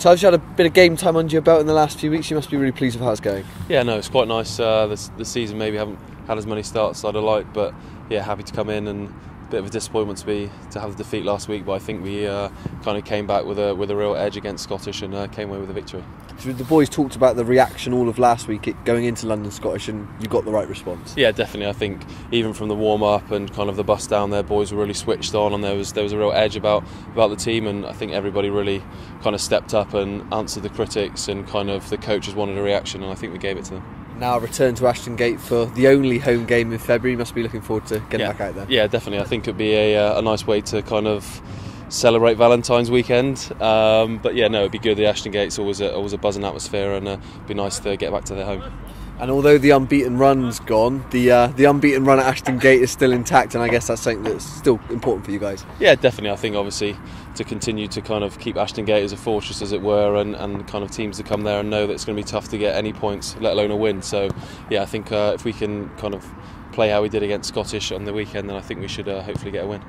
So I've had a bit of game time under your belt in the last few weeks. You must be really pleased with how it's going. Yeah, no, it's quite nice. Uh, this, the season maybe haven't had as many starts as I'd have liked, but yeah, happy to come in and a bit of a disappointment to be to have the defeat last week. But I think we uh, kind of came back with a with a real edge against Scottish and uh, came away with a victory. So the boys talked about the reaction all of last week going into London Scottish, and you got the right response. Yeah, definitely. I think even from the warm up and kind of the bus down there, boys were really switched on, and there was there was a real edge about about the team, and I think everybody really kind of stepped up and answered the critics, and kind of the coaches wanted a reaction, and I think we gave it to them. Now return to Ashton Gate for the only home game in February. You must be looking forward to getting yeah. back out there. Yeah, definitely. I think it'd be a, uh, a nice way to kind of celebrate Valentine's weekend. Um, but yeah, no, it'd be good. The Ashton Gate's always a, always a buzzing atmosphere, and uh, it'd be nice to get back to their home. And although the unbeaten run's gone, the uh, the unbeaten run at Ashton Gate is still intact, and I guess that's something that's still important for you guys. Yeah, definitely. I think obviously to continue to kind of keep Ashton Gate as a fortress, as it were, and, and kind of teams to come there and know that it's going to be tough to get any points, let alone a win. So yeah, I think uh, if we can kind of play how we did against Scottish on the weekend, then I think we should uh, hopefully get a win.